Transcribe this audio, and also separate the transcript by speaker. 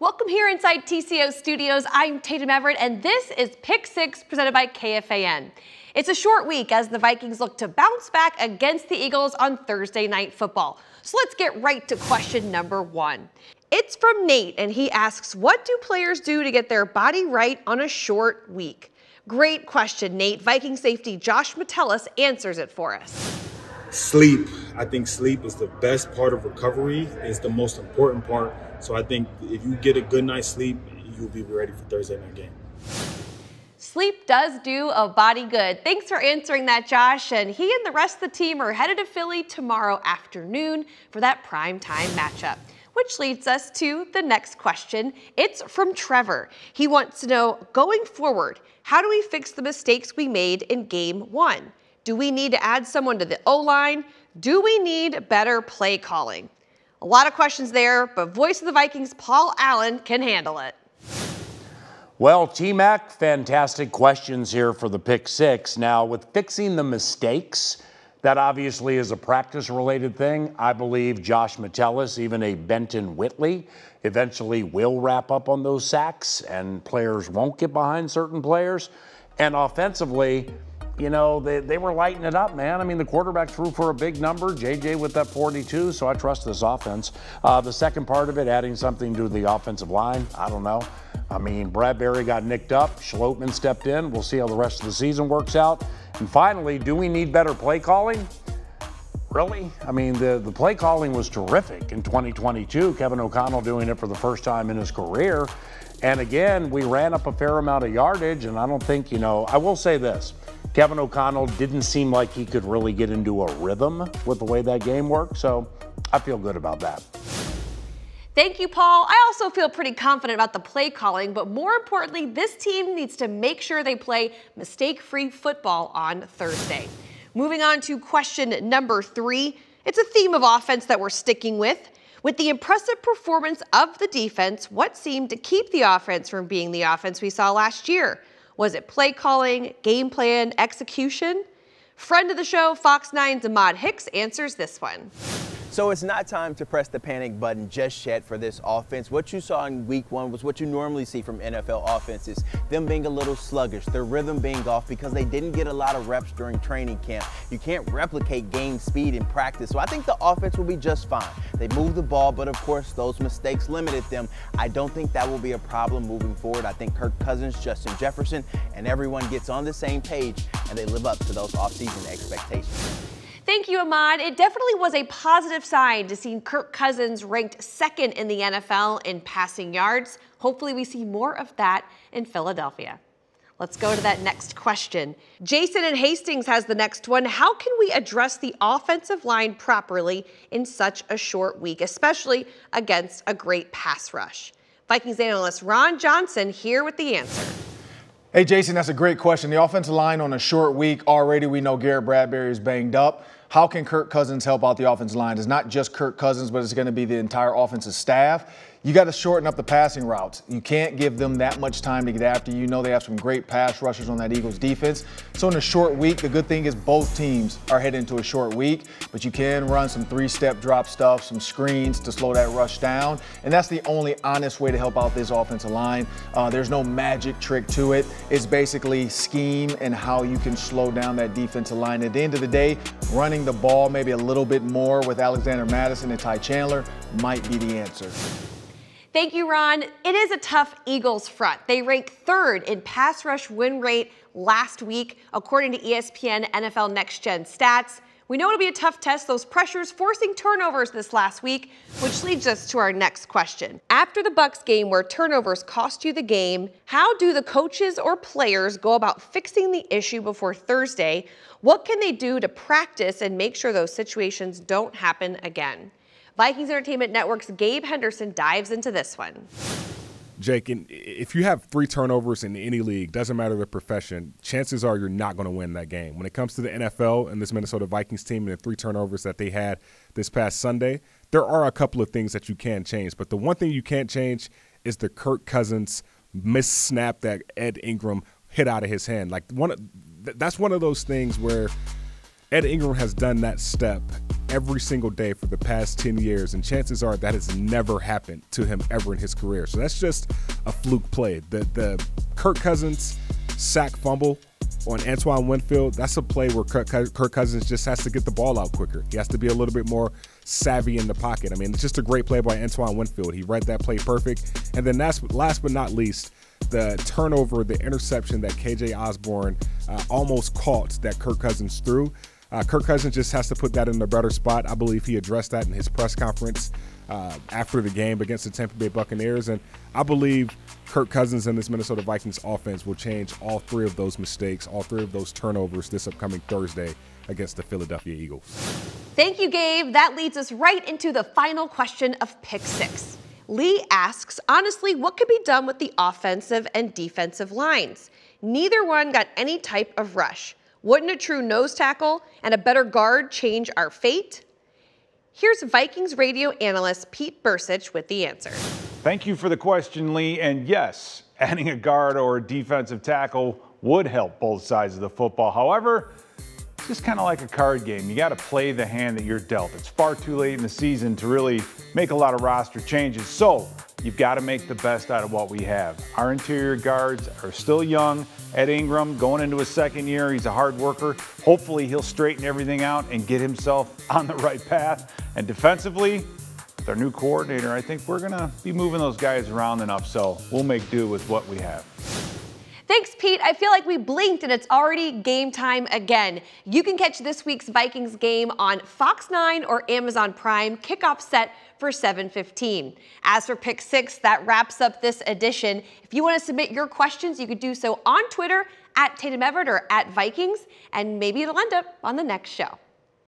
Speaker 1: Welcome here inside TCO Studios. I'm Tatum Everett, and this is Pick Six presented by KFAN. It's a short week as the Vikings look to bounce back against the Eagles on Thursday Night Football. So let's get right to question number one. It's from Nate, and he asks, What do players do to get their body right on a short week? Great question, Nate. Viking safety Josh Metellus answers it for us.
Speaker 2: Sleep. I think sleep is the best part of recovery. It's the most important part. So I think if you get a good night's sleep, you'll be ready for Thursday night game.
Speaker 1: Sleep does do a body good. Thanks for answering that, Josh. And he and the rest of the team are headed to Philly tomorrow afternoon for that prime time matchup. Which leads us to the next question. It's from Trevor. He wants to know going forward, how do we fix the mistakes we made in game one? Do we need to add someone to the O line? Do we need better play calling? A lot of questions there, but voice of the Vikings, Paul Allen, can handle it.
Speaker 3: Well, T Mac, fantastic questions here for the pick six. Now, with fixing the mistakes, that obviously is a practice related thing. I believe Josh Metellus, even a Benton Whitley, eventually will wrap up on those sacks and players won't get behind certain players. And offensively, you know, they, they were lighting it up, man. I mean, the quarterback threw for a big number, JJ with that 42, so I trust this offense. Uh, the second part of it, adding something to the offensive line, I don't know. I mean, Bradbury got nicked up, Schlottmann stepped in. We'll see how the rest of the season works out. And finally, do we need better play calling? Really? I mean, the, the play calling was terrific in 2022. Kevin O'Connell doing it for the first time in his career. And again, we ran up a fair amount of yardage, and I don't think, you know, I will say this. Kevin O'Connell didn't seem like he could really get into a rhythm with the way that game worked, so I feel good about that.
Speaker 1: Thank you, Paul. I also feel pretty confident about the play calling, but more importantly, this team needs to make sure they play mistake free football on Thursday. Moving on to question number three. It's a theme of offense that we're sticking with. With the impressive performance of the defense, what seemed to keep the offense from being the offense we saw last year? Was it play calling, game plan, execution? Friend of the show, Fox 9's Ahmad Hicks answers this one.
Speaker 4: So it's not time to press the panic button just yet for this offense. What you saw in week one was what you normally see from NFL offenses. Them being a little sluggish, their rhythm being off because they didn't get a lot of reps during training camp. You can't replicate game speed in practice. So I think the offense will be just fine. They moved the ball, but of course those mistakes limited them. I don't think that will be a problem moving forward. I think Kirk Cousins, Justin Jefferson, and everyone gets on the same page and they live up to those offseason expectations.
Speaker 1: Thank you, Ahmad. It definitely was a positive sign to see Kirk Cousins ranked second in the NFL in passing yards. Hopefully, we see more of that in Philadelphia. Let's go to that next question. Jason and Hastings has the next one. How can we address the offensive line properly in such a short week, especially against a great pass rush? Vikings analyst Ron Johnson here with the answer.
Speaker 5: Hey, Jason, that's a great question. The offensive line on a short week already, we know Garrett Bradbury is banged up. How can Kirk Cousins help out the offensive line? It's not just Kirk Cousins, but it's going to be the entire offensive staff you got to shorten up the passing routes. You can't give them that much time to get after you. You know they have some great pass rushers on that Eagles defense. So in a short week, the good thing is both teams are heading into a short week, but you can run some three-step drop stuff, some screens to slow that rush down, and that's the only honest way to help out this offensive line. Uh, there's no magic trick to it. It's basically scheme and how you can slow down that defensive line. At the end of the day, running the ball maybe a little bit more with Alexander Mattison and Ty Chandler might be the answer.
Speaker 1: Thank you, Ron. It is a tough Eagles front. They rank third in pass rush win rate last week, according to ESPN NFL Next Gen stats. We know it'll be a tough test, those pressures forcing turnovers this last week, which leads us to our next question. After the Bucs game where turnovers cost you the game, how do the coaches or players go about fixing the issue before Thursday? What can they do to practice and make sure those situations don't happen again? Vikings Entertainment Network's Gabe Henderson dives into this one.
Speaker 6: Jake, if you have three turnovers in any league, doesn't matter the profession, chances are you're not going to win that game. When it comes to the NFL and this Minnesota Vikings team and the three turnovers that they had this past Sunday, there are a couple of things that you can change. But the one thing you can't change is the Kirk Cousins miss snap that Ed Ingram hit out of his hand. Like one, that's one of those things where Ed Ingram has done that step every single day for the past 10 years, and chances are that has never happened to him ever in his career. So that's just a fluke play. The the Kirk Cousins sack fumble on Antoine Winfield, that's a play where Kirk, Cousins just has to get the ball out quicker. He has to be a little bit more savvy in the pocket. I mean, it's just a great play by Antoine Winfield. He read that play perfect. And then last, last but not least, the turnover, the interception that KJ Osborn uh, almost caught that Kirk Cousins threw. Uh, Kirk Cousins just has to put that in a better spot. I believe he addressed that in his press conference uh, after the game against the Tampa Bay Buccaneers. And I believe Kirk Cousins and this Minnesota Vikings offense will change all three of those mistakes, all three of those turnovers this upcoming Thursday against the Philadelphia Eagles.
Speaker 1: Thank you, Gabe. That leads us right into the final question of Pick Six. Lee asks, honestly, what could be done with the offensive and defensive lines? Neither one got any type of rush. Wouldn't a true nose tackle and a better guard change our fate? Here's Vikings radio analyst Pete Bercich with the answer.
Speaker 7: Thank you for the question, Lee. And yes, adding a guard or a defensive tackle would help both sides of the football. However, it's just kind of like a card game. You got to play the hand that you're dealt. It's far too late in the season to really make a lot of roster changes. So you've got to make the best out of what we have. Our interior guards are still young. Ed Ingram going into his second year. He's a hard worker. Hopefully he'll straighten everything out and get himself on the right path. And defensively, with our new coordinator, I think we're going to be moving those guys around enough. So we'll make do with what we have.
Speaker 1: Thanks, Pete. I feel like we blinked and it's already game time again. You can catch this week's Vikings game on Fox 9 or Amazon Prime, kickoff set for 7:15. As for pick 6, that wraps up this edition. If you want to submit your questions, you could do so on Twitter at Tatum Everett or at Vikings, and maybe it'll end up on the next show.